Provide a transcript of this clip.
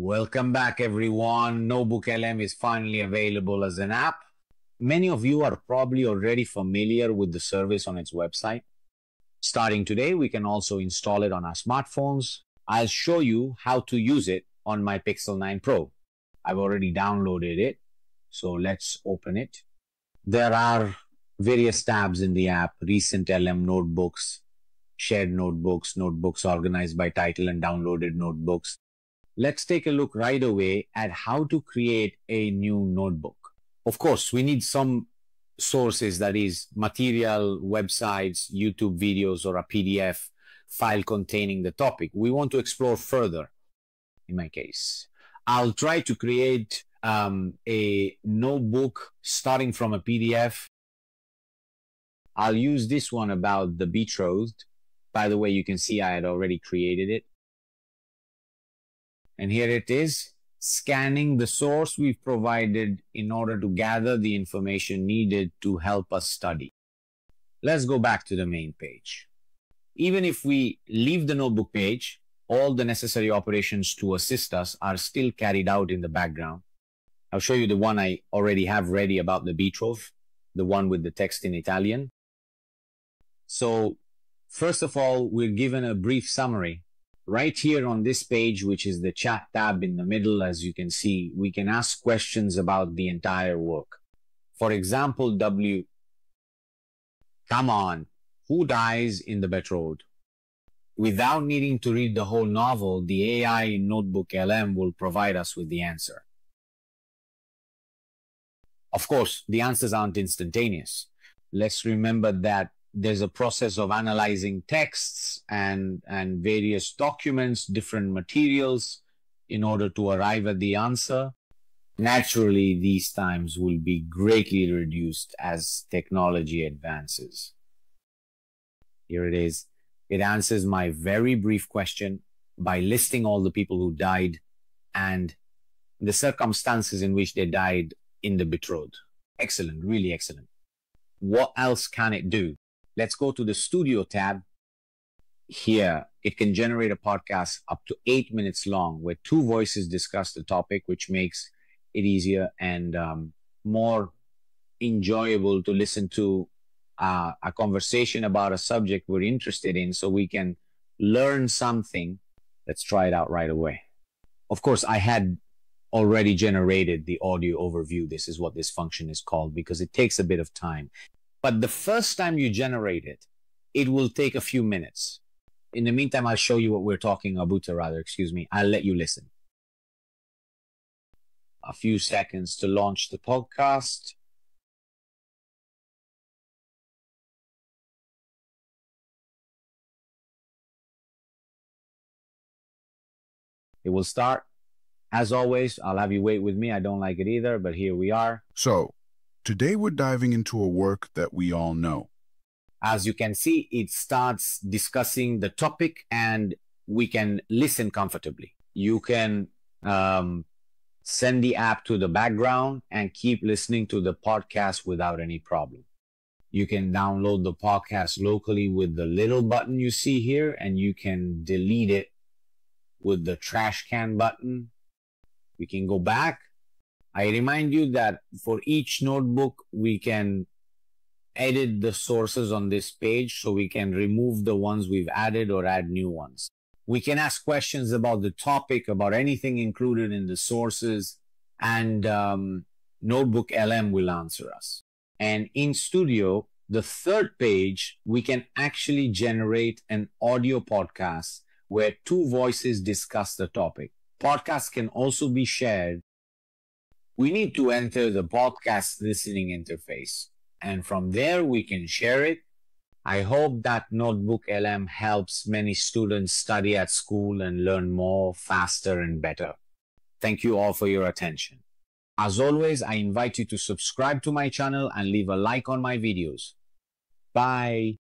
Welcome back, everyone. Notebook LM is finally available as an app. Many of you are probably already familiar with the service on its website. Starting today, we can also install it on our smartphones. I'll show you how to use it on my Pixel 9 Pro. I've already downloaded it, so let's open it. There are various tabs in the app, recent LM notebooks, shared notebooks, notebooks organized by title and downloaded notebooks. Let's take a look right away at how to create a new notebook. Of course, we need some sources, that is material, websites, YouTube videos, or a PDF file containing the topic. We want to explore further in my case. I'll try to create um, a notebook starting from a PDF. I'll use this one about the betrothed. By the way, you can see I had already created it. And here it is, scanning the source we've provided in order to gather the information needed to help us study. Let's go back to the main page. Even if we leave the notebook page, all the necessary operations to assist us are still carried out in the background. I'll show you the one I already have ready about the betrothed, the one with the text in Italian. So first of all, we're given a brief summary. Right here on this page, which is the chat tab in the middle, as you can see, we can ask questions about the entire work. For example, W, come on, who dies in the betrothed? Without needing to read the whole novel, the AI Notebook LM will provide us with the answer. Of course, the answers aren't instantaneous. Let's remember that there's a process of analyzing texts and, and various documents, different materials in order to arrive at the answer. Naturally, these times will be greatly reduced as technology advances. Here it is. It answers my very brief question by listing all the people who died and the circumstances in which they died in the betrothed. Excellent, really excellent. What else can it do? Let's go to the studio tab. Here, it can generate a podcast up to eight minutes long where two voices discuss the topic, which makes it easier and um, more enjoyable to listen to uh, a conversation about a subject we're interested in so we can learn something. Let's try it out right away. Of course, I had already generated the audio overview. This is what this function is called because it takes a bit of time. But the first time you generate it, it will take a few minutes. In the meantime, I'll show you what we're talking about, rather, excuse me. I'll let you listen. A few seconds to launch the podcast. It will start. As always, I'll have you wait with me. I don't like it either, but here we are. So, today we're diving into a work that we all know. As you can see, it starts discussing the topic and we can listen comfortably. You can um, send the app to the background and keep listening to the podcast without any problem. You can download the podcast locally with the little button you see here, and you can delete it with the trash can button. We can go back. I remind you that for each notebook, we can edit the sources on this page so we can remove the ones we've added or add new ones. We can ask questions about the topic, about anything included in the sources, and um, Notebook LM will answer us. And in Studio, the third page, we can actually generate an audio podcast where two voices discuss the topic. Podcasts can also be shared. We need to enter the podcast listening interface, and from there we can share it. I hope that Notebook LM helps many students study at school and learn more, faster, and better. Thank you all for your attention. As always, I invite you to subscribe to my channel and leave a like on my videos. Bye.